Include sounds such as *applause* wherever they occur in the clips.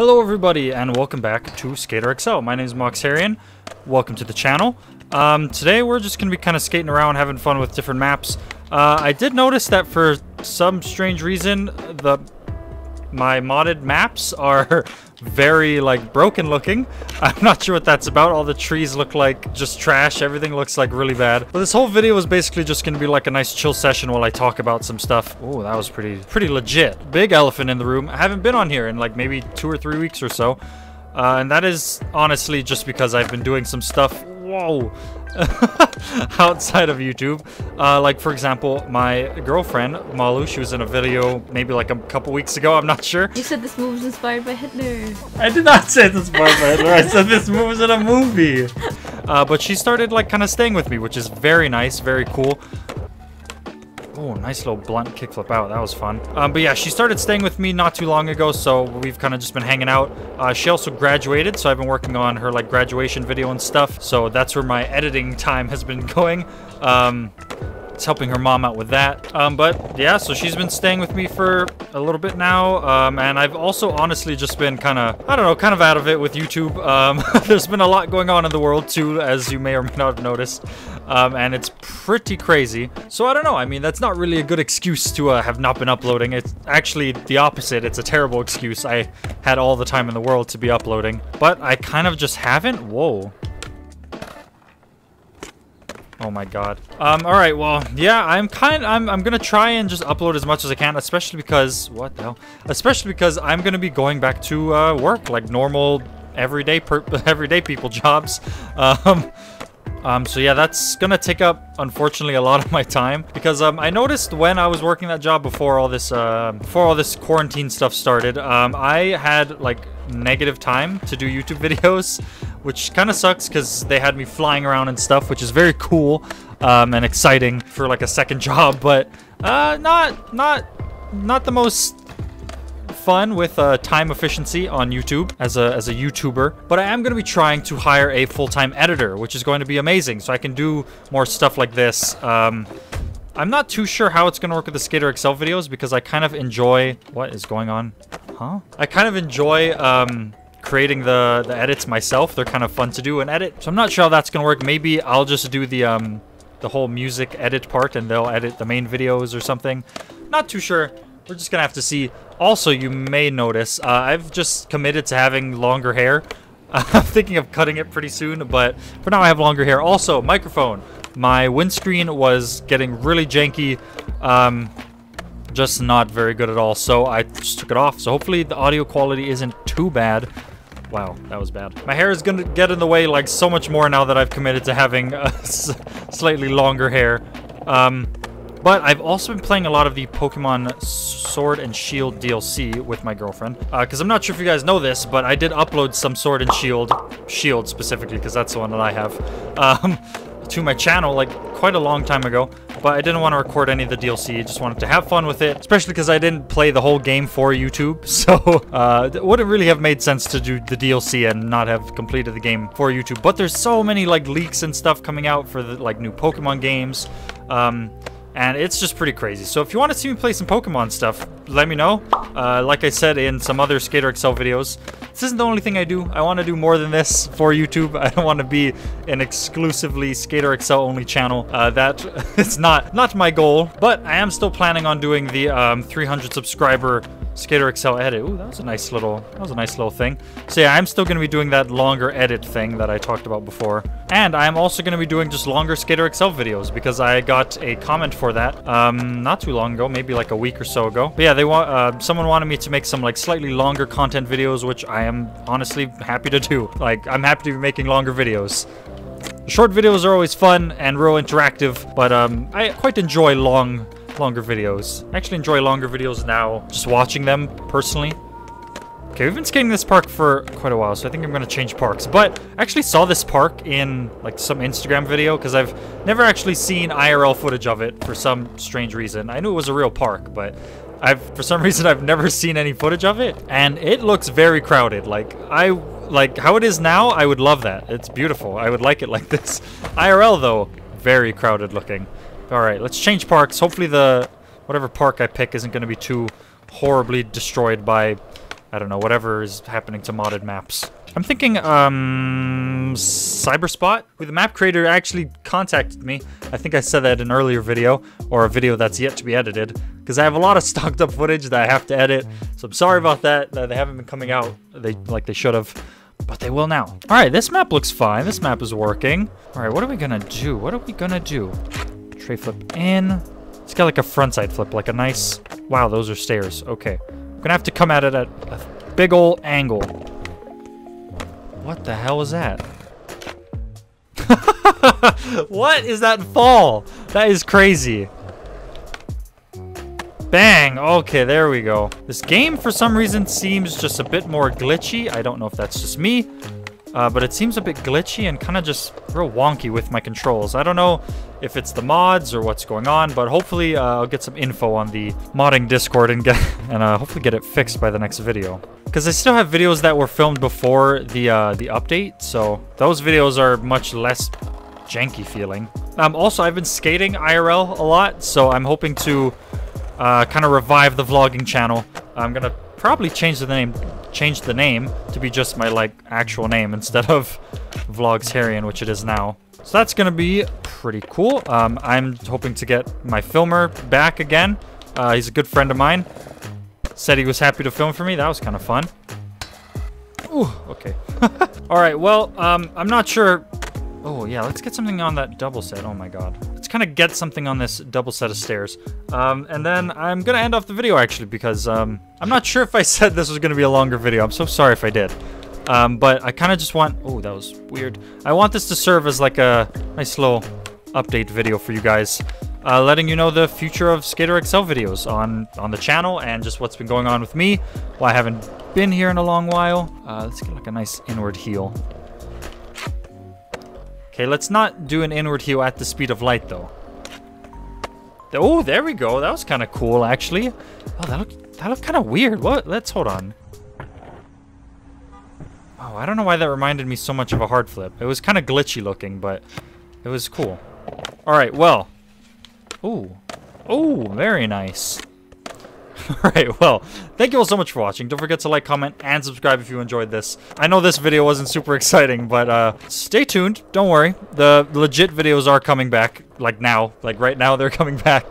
Hello everybody and welcome back to Skater XL. My name is Maux Hearian. Welcome to the channel. Um, today we're just going to be kind of skating around having fun with different maps. Uh, I did notice that for some strange reason the my modded maps are *laughs* very like broken looking. *laughs* I'm not sure what that's about. All the trees look like just trash. Everything looks like really bad. But this whole video is basically just to be like a nice chill session while I talk about some stuff. Oh, that was pretty pretty legit. Big elephant in the room. I haven't been on here in like maybe two or three weeks or so. Uh, and that is honestly just because I've been doing some stuff. Whoa. *laughs* outside of YouTube. Uh, like, for example, my girlfriend, Malu, she was in a video maybe like a couple weeks ago, I'm not sure. You said this move was inspired by Hitler. I did not say it's inspired by Hitler, I said this move was in a movie. *laughs* Uh, but she started like kind of staying with me, which is very nice, very cool. Oh, nice little blunt kickflip out. That was fun. Um, but yeah, she started staying with me not too long ago, so we've kind of just been hanging out. Uh, she also graduated, so I've been working on her like graduation video and stuff. So that's where my editing time has been *laughs* going. Um, it's helping her mom out with that. Um, but yeah, so she's been staying with me for a little bit now. Um, and I've also honestly just been kind of, I don't know, kind of out of it with YouTube. Um, *laughs* there's been a lot going on in the world too, as you may or may not have noticed um, and it's pretty crazy. So I don't know, I mean, that's not really a good excuse to uh, have not been uploading. It's actually the opposite. It's a terrible excuse. I had all the time in the world to be uploading, but I kind of just haven't. Whoa. Oh my god. Um, alright, well, yeah, I'm kind I'm I'm gonna try and just upload as much as I can, especially because what the hell? Especially because I'm gonna be going back to uh, work like normal everyday per *laughs* everyday people jobs. Um um, so yeah, that's gonna take up, unfortunately, a lot of my time because um, I noticed when I was working that job before all this, uh, before all this quarantine stuff started, um, I had like negative time to do YouTube *laughs* videos, which kind of sucks because they had me flying around and stuff, which is very cool um, and exciting for like a second *laughs* job, but uh, not not not the most fun with uh, time efficiency on YouTube as a, as a YouTuber, but I am going to be trying to hire a full-time editor, which is going to be amazing, so I can do more stuff like this. Um, I'm not too sure how it's going to work with the Skater XL videos because I kind of enjoy... What is going on? Huh? I kind of enjoy um, creating the, the edits myself. They're kind of fun to do and edit. So I'm not sure how that's going to work. Maybe I'll just do the, um, the whole music edit part and they'll edit the main videos or something. Not too sure. We're just gonna have to see. Also, you may notice, uh, I've just committed to having longer hair. *laughs* I'm thinking of cutting it pretty soon, but for now I have longer hair. Also, microphone. My windscreen was getting really janky. Um, just not very good at all, so I just took it off. So hopefully the audio quality isn't too bad. Wow, that was bad. My hair is gonna get in the way like so much more now that I've committed to having uh, *laughs* slightly longer hair. Um, but I've also been playing a lot of the Pokemon Sword and Shield DLC with my girlfriend. Because uh, I'm not sure if you guys know this, but I did upload some Sword and Shield, Shield specifically, because that's the one that I have, um, to my channel like quite a long time ago. But I didn't want to record any of the DLC, just wanted to have fun with it, especially because I didn't play the whole game for YouTube. *laughs* So uh, it wouldn't really have made sense to do the DLC and not have completed the game for YouTube. But there's so many like leaks and stuff coming out for the like new Pokemon games. Um, and it's just pretty crazy. So if you want to see me play some Pokemon stuff, let me know. Uh, like I said in some other Skater XL videos, this isn't the only thing I do. I want to do more than this for YouTube. *laughs* I don't want to be an exclusively Skater XL only channel. Uh, that *laughs* is not, not my goal, but I am still planning on doing the um, 300 subscriber Skater XL edit. Ooh, that was a nice little, that was a nice little thing. So yeah, I'm still going to be doing that longer edit thing that I talked about before. And I'm also going to be doing just longer Skater XL videos because I got a comment for that um, not too long ago, maybe like a week or so ago. But yeah, they want uh, someone wanted me to make some like slightly longer content videos, which I am honestly happy to do. Like, I'm happy to be making longer videos. Short videos are always fun and real interactive, but um, I quite enjoy long longer videos. I actually enjoy longer videos now, just watching them personally. Okay, we've been skating this park for quite a while, so I think I'm going to change parks. But I actually saw this park in like some Instagram video because I've never actually seen IRL footage of it for some strange reason. I knew it was a real park, but I've for some *laughs* reason I've never seen any footage of it, and it looks very crowded. Like I like how it is now, I would love that. It's beautiful. I would like it like *laughs* this. IRL though, very crowded looking. Alright, let's change parks. Hopefully the... Whatever park I pick isn't going to be too horribly destroyed by I don't know, whatever is happening to modded maps. I'm thinking, um, Cyberspot, the map creator actually contacted me. I think I said that in an earlier video, or a video that's yet to be edited, because I have a lot of *laughs* stocked up footage that I have to edit. So I'm sorry about that, that they haven't been coming out they like they should have, but they will now. All right, this map looks fine. This map is working. All right, what are we gonna do? What are we gonna do? Tray flip in. It's got like a frontside flip, like a nice, wow, those are stairs. Okay. I'm gonna have to come at it at a big old angle. What the hell was that? *laughs* what is that fall? That is crazy. Bang! Okay, there we go. This game, for some reason, seems just a bit more glitchy. I don't know if that's just me, uh, but it seems a bit glitchy and kind of just real wonky with my controls. I don't know if it's the mods or what's going on, but hopefully uh, I'll get some info on the modding Discord and get *laughs* and uh, hopefully get it fixed by the next video. Because I still have videos that were filmed before the uh, the update, so those videos are much less janky feeling. Um, also, I've been skating IRL a lot, so I'm hoping to uh, kind of revive the vlogging channel. I'm gonna probably change the name change the name to be just my like actual name instead of Vlogs which it is now. So that's gonna be pretty cool. Um, I'm hoping to get my filmer back again. Uh, he's a good friend of mine. Said he was happy to film for me. That was kind of fun. Ooh, okay. *laughs* All right, well, um, I'm not sure. Oh, yeah, let's get something on that double set. Oh, my God. Kind of get something on this double set of stairs. Um, and then I'm going to end off the video, actually, because um, I'm not sure if I *laughs* said this was going to be a longer video. I'm so sorry if I did. Um, but I kind of just want... Oh, that was weird. I want this to serve as like a nice little update video for you guys uh, letting you know the future of Skater XL videos on, on the channel and just what's been going on with me. Well, I haven't been here in a long while. Uh, let's get like a nice inward heel. Okay, let's not do an inward heel at the speed of light, though. Oh, there we go. That was kind of cool, actually. Oh, that looked, that looked kind of weird. What? Let's hold on. Oh, I don't know why that reminded me so much of a hard flip. It was kind of glitchy looking, but it was cool. All right, well, Ooh. Ooh, very nice. *laughs* Alright, well, thank you all so much for watching. Don't forget to like, comment, and subscribe if you enjoyed this. I know this video wasn't super *laughs* exciting, but uh, stay tuned. Don't worry. The legit videos are coming back, like now. Like right now, they're *laughs* coming back.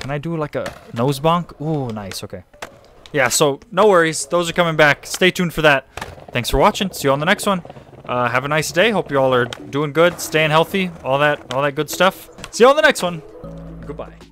Can I do like a nose bonk? Ooh, nice. Okay. Yeah, so no worries. Those are coming back. Stay tuned for that. Thanks for watching. See you on the next one. Uh, have a nice day. Hope you all are doing good, staying healthy, all that, all that good stuff. See you on the next one. Goodbye.